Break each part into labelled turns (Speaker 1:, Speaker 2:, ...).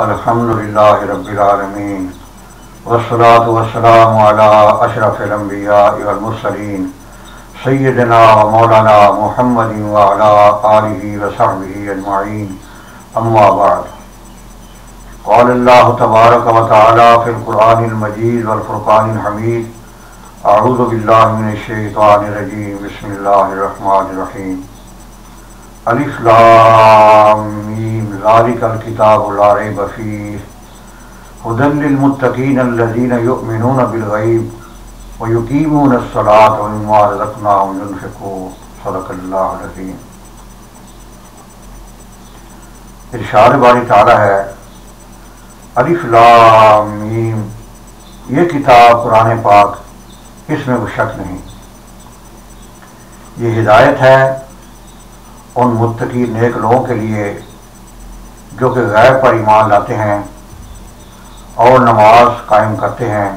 Speaker 1: الحمد لله رب العالمين والصلاة والسلام على أشرف الأنبياء والمرسلين سيدنا ومولانا محمد وعلى آله وصحبه أجمعين. أما بعد، قال الله تبارك وتعالى في القرآن المجيد والفرقان الحميد أعوذ بالله من الشيطان الرجيم. بسم الله الرحمن الرحيم. الف ذالک الكتاب لا ریب فیہ هدى للمتقین الذين يؤمنون بالغیب ويقيمون الصلاة ومما رزقناهم ينفقون. صدق اللہ العظیم ارشاد باری تعالی ہے، الف لام میم، یہ کتاب قرآن پاک اس میں وہ شک نہیں۔ یہ ہدایت ہے ان متقی نیک لوگوں کے لیے جو کہ غیر پر ایمان لاتے ہیں اور نماز قائم کرتے ہیں۔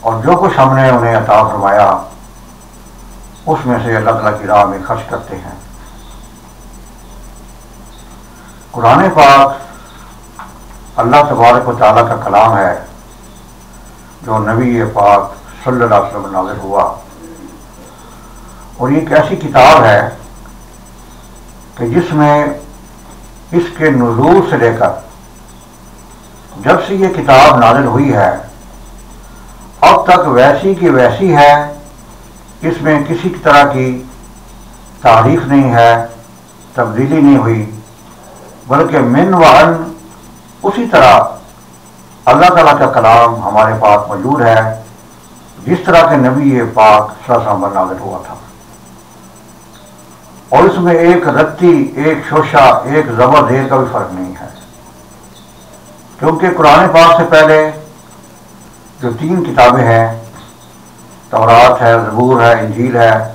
Speaker 1: اور جو کچھ ہم نے انہیں عطا فرمایا، اس میں سے اللہ تعالیٰ کی راہ میں خرچ کرتے ہیں۔ قرآن پاک اللہ تبارک و تعالیٰ کا کلام ہے، جو نبی پاک صلی اللہ علیہ وسلم نازل ہوا۔ اور یہ ایک ایسی کتاب ہے کہ جس میں اس کے نزول سے لے کر جب سے یہ کتاب نازل ہوئی ہے، اب تک ویسی کی ویسی ہے، اس میں کسی طرح کی تعریف نہیں ہے، تبدیلی نہیں ہوئی، بلکہ من وعن اسی طرح اللہ تعالیٰ کا کلام ہمارے پاس موجود ہے، جس طرح کے نبی پاک پر نازل ہوا تھا۔ اور اس میں ایک رتی، ایک شوشا، ایک زبر دیر کا بھی فرق نہیں ہے۔ کیونکہ قرآن پاک سے پہلے جو تین کتابیں ہیں، تورات ہے، زبور ہے، انجیل ہے،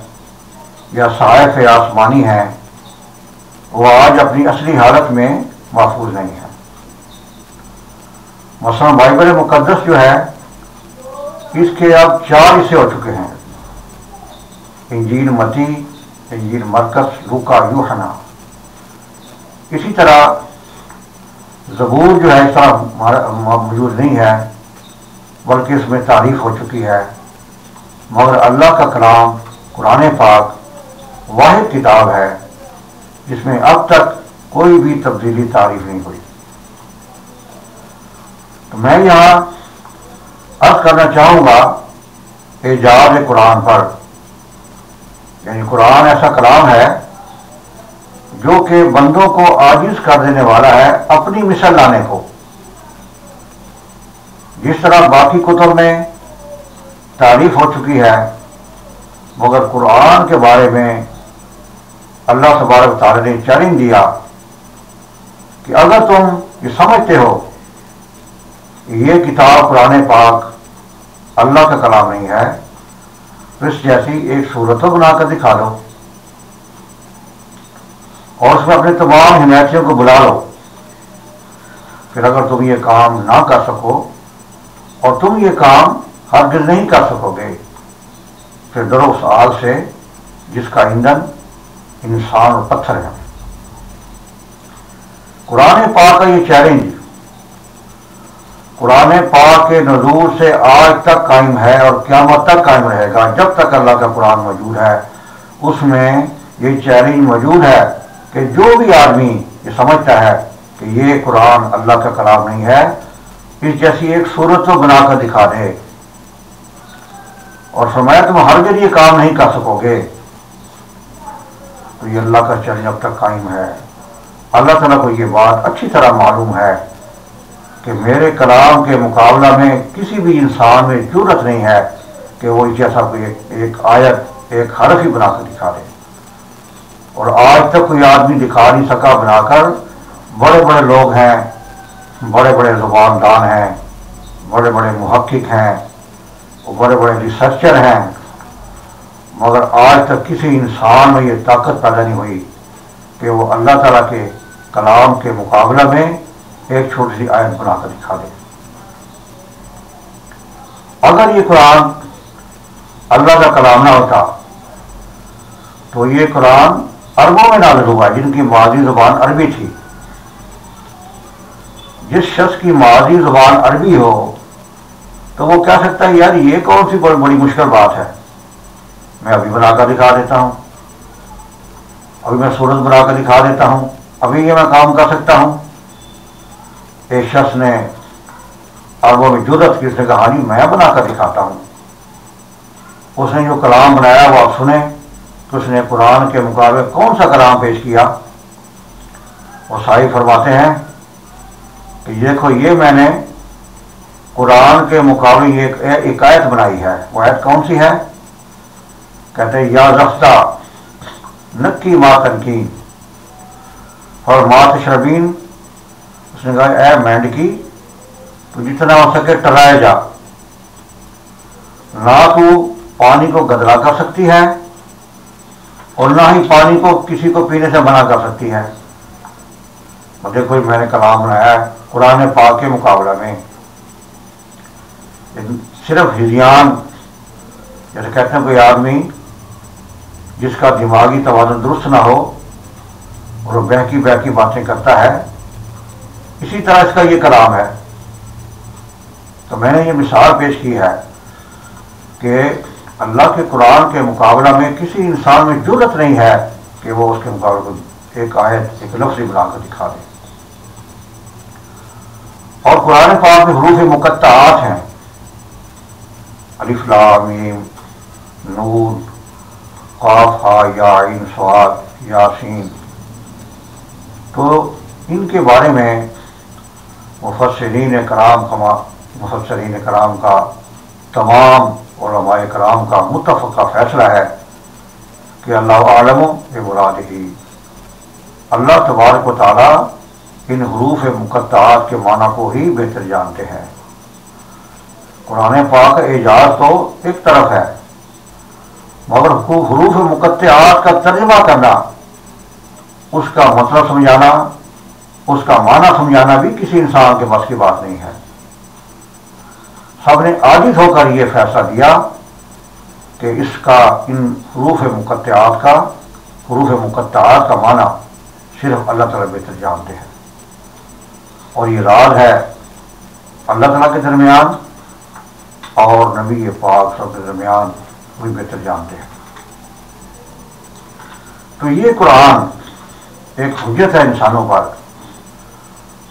Speaker 1: یا صائف آسمانی ہے، وہ آج اپنی اصلی حالت میں محفوظ نہیں ہے۔ مثلا بائبل مقدس جو ہے، اس کے اب چار حصے ہو چکے ہیں۔ انجیل، متی انجیل مرکز لوکا یوحنا۔ اسی طرح زبور جو ہے اس طرح موجود نہیں ہے، بلکہ اس میں تعریف ہو چکی ہے۔ مگر اللہ کا کلام قرآن پاک واحد کتاب ہے، جس میں اب تک کوئی بھی تبدیلی تعریف نہیں ہوئی۔ تو میں یہاں عرض کرنا چاہوں گا، اعجاز قرآن پر یعنی قرآن ایسا کلام ہے جو کہ بندوں کو عاجز کر دینے والا ہے اپنی مثل لانے کو۔ جس طرح باقی کتب میں تعریف ہو چکی ہے، مگر قرآن کے بارے میں اللہ تبارک تعالی نے چیلنج دیا کہ اگر تم یہ سمجھتے ہو کہ یہ کتاب قرآن پاک اللہ کا کلام نہیں ہے اس جیسی ایک صورت بنا کر دکھا دو اور اس میں اپنے تمام حمایتیوں کو بلا لو۔ پھر اگر تم یہ کام نہ کر سکو اور تم یہ کام ہرگز نہیں کر سکو گے، پھر ڈرو اس آگ سے جس کا ایندھن انسان اور پتھر ہے قرآن پاک کا یہ چیلنج قرآن پاک کے نظور سے آج تک قائم ہے اور قیامت تک قائم رہے گا۔ جب تک اللہ کا قرآن موجود ہے، اس میں یہ چیلنج موجود ہے کہ جو بھی آدمی یہ سمجھتا ہے کہ یہ قرآن اللہ کا کلام نہیں ہے، اس جیسی ایک صورت کو بنا کر دکھا دے۔ اور فرمایا، تم ہر جگہ یہ کام نہیں کر سکو گے۔ تو یہ اللہ کا چیلنج اب تک قائم ہے۔ اللہ تعالیٰ کو یہ بات اچھی طرح معلوم ہے۔ کہ میرے کلام کے مقابلہ میں کسی بھی انسان میں ضرورت نہیں ہے کہ وہ جیسا کوئی ایک آیت، ایک حرف ہی بنا کر دکھا دے۔ اور آج تک کوئی آدمی دکھا نہیں سکا، بنا کر بڑے بڑے لوگ ہیں، بڑے بڑے زبان دان ہیں، بڑے بڑے محقق ہیں، بڑے بڑے ریسرچر ہیں۔ مگر آج تک کسی انسان میں یہ طاقت پیدا نہیں ہوئی کہ وہ اللہ تعالیٰ کے کلام کے مقابلہ میں ایک چھوٹی سی آیت بنا کر دکھا دے اگر یہ قرآن اللہ کا کلام نہ ہوتا، تو یہ قرآن عربوں میں نازل ہوا جن کی ماضی زبان عربی تھی۔ جس شخص کی ماضی زبان عربی ہو، تو وہ کہہ سکتا ہے، یار، یہ کون سی بڑی بڑی مشکل بات ہے؟ میں ابھی بنا کر دکھا دیتا ہوں۔ ابھی میں سورج بنا کر دکھا دیتا ہوں۔ ابھی یہ میں کام کر سکتا ہوں۔ ایک شخص نے عربوں میں جرت کی اس نے میں بنا کر دکھاتا ہوں۔ اس نے جو کلام بنایا وہ آپ سنیں۔ تو اس نے قرآن کے مقابلے کون سا کلام پیش کیا؟ وہ سائی فرماتے ہیں کہ دیکھو، یہ میں نے قرآن کے مقابلے ایک آیت بنائی ہے۔ وہ آیت کون سی ہے؟ کہتے ہیں، یا رفتہ نکی ماں تنقین اور مات شربین اس نے کہا اے مینڈ کی، تو جتنا ہو سکے ٹرائے جا۔ نہ تو پانی کو گدلا کر سکتی ہے اور نہ ہی پانی کو کسی کو پینے سے منع کر سکتی ہے۔ دیکھو میں نے کلام بنایا ہے، قرآن پاک کے مقابلہ میں۔ صرف ہریان، جیسے کہتے ہیں کوئی آدمی، جس کا دماغی توازن درست نہ ہو اور وہ بہکی بہکی باتیں کرتا ہے اسی طرح اس کا یہ کلام ہے۔ تو میں نے یہ مثال پیش کی ہے کہ اللہ کے قرآن کے مقابلہ میں کسی انسان میں ضرورت نہیں ہے کہ وہ اس کے مقابلے کو ایک آیت، ایک لفظ بنا کر دکھا دے۔ اور قرآن پاک میں حروف مقطعات ہیں۔ لام نور قاف، ہا، یا، عین، سواد، یاسین۔ تو ان کے بارے میں مفسرین کرام کما مفسرین کرام کا تمام علماء کرام کا متفقہ فیصلہ ہے کہ اللہ عالم بے مراد ہی۔ اللہ تبارک و تعالیٰ ان حروف مقطعات کے معنی کو ہی بہتر جانتے ہیں۔ قرآن پاک اعجاز تو ایک طرف ہے، مگر حروف مقطعات کا ترجمہ کرنا، اس کا مطلب سمجھانا اس کا معنی سمجھانا بھی کسی انسان کے بس کی بات نہیں ہے۔ سب نے عاجز ہو کر یہ فیصلہ دیا کہ اس کا ان حروف مقطعات کا، حروف مقطعات کا معنی صرف اللہ تعالیٰ بہتر جانتے ہیں۔ اور یہ راز ہے اللہ تعالیٰ کے درمیان اور نبی پاک سب کے درمیان وہی بہتر جانتے ہیں۔ تو یہ قرآن ایک حجت ہے انسانوں پر۔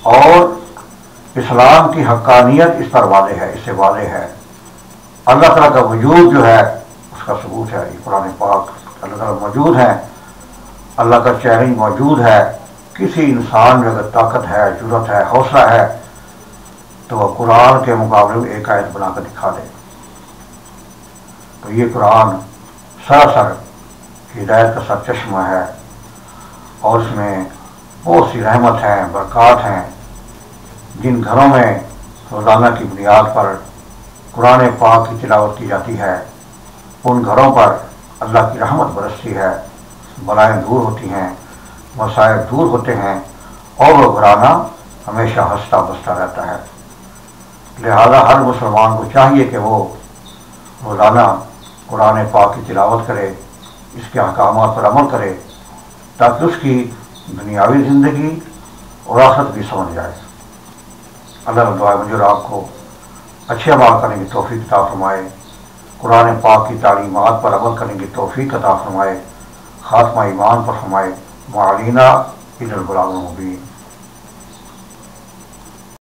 Speaker 1: اور اسلام کی حقانیت اس پر واضح ہے، اس سے واضح ہے۔ اللہ تعالیٰ کا وجود جو ہے، اس کا ثبوت ہے۔ یہ قرآن پاک اللہ تعالیٰ موجود ہے۔ اللہ کا چیلنج موجود ہے۔ کسی انسان میں اگر طاقت ہے ضرورت ہے، حوصلہ ہے، تو وہ قرآن کے مقابلے میں ایک آیت بنا کر دکھا دے۔ تو یہ قرآن سراسر ہدایت کا سر چشمہ ہے۔ اور اس میں بہت سی رحمت ہیں، برکات ہیں۔ جن گھروں میں روزانہ کی بنیاد پر قرآن پاک کی تلاوت کی جاتی ہے، ان گھروں پر اللہ کی رحمت برستی ہے۔ بلائیں دور ہوتی ہیں مسائل دور ہوتے ہیں اور وہ گھرانہ ہمیشہ ہنستا بستا رہتا ہے۔ لہذا ہر مسلمان کو چاہیے کہ وہ روزانہ قرآن پاک کی تلاوت کرے، اس کے احکامات پر عمل کرے، تاکہ اس کی دنیاوی زندگی اور آخرت بھی سمجھ جائے۔ اللہ دعا مجھے اور آپ کو اچھے عمال کرنے کی توفیق عطا فرمائے، قرآن پاک کی تعلیمات پر عمل کرنے کی توفیق عطا فرمائے، خاتمہ ایمان پر فرمائے، معلینہ عید البلاغ المبین۔